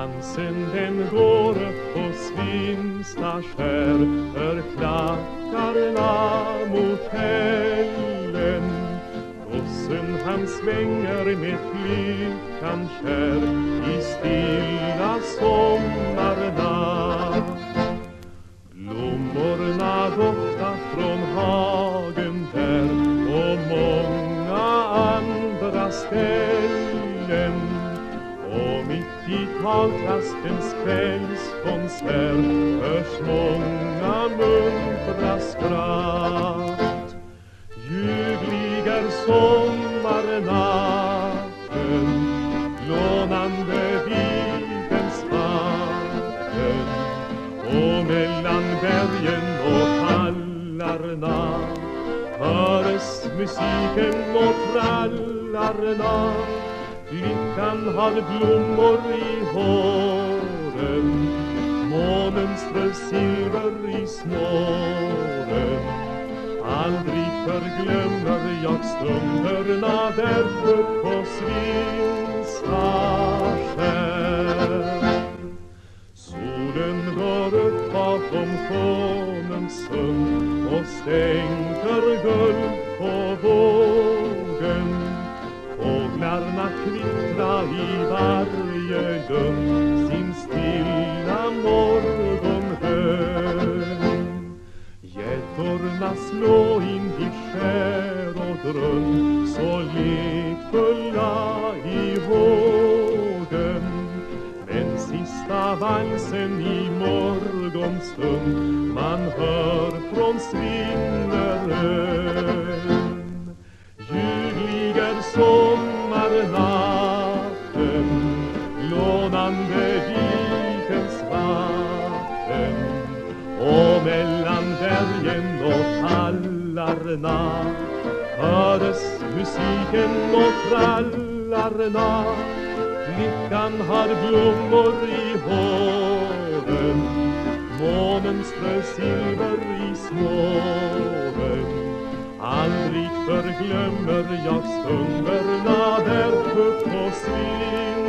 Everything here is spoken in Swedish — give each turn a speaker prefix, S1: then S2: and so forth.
S1: Dansen den går på Svinsta skär För klackarna mot hällen Gossen han svänger med flickan kär I stilla sommarnatt Blommorna doftar från hagen där Och många andra ställen i taltraskens kvällskonsert hörs många muntra skratt. Ljuvlig är sommarnatten lånande vikens vatten och mellan bergen och tallarna höres musiken och trallarna. Han har blommor i håren. Månen strör silver i snåren. Aldrig förglömmer jag stunderna där på Svinstaskär Solen går upp bakom sjånens sund och stänker guld på vågen. Fåglarna kvittrar brunn så lekfulla i vågen Men sista valsen i morgonstund man hör från Svinnerön Ljuvlig är sommarnatten lånande vikens vatten. Och mellan bergen och tallarna Hördes musiken och trallarna. Flickan har blommor i håren. Månen strö silver i snåren. Aldrig förglömmer jag stunderna där på svin.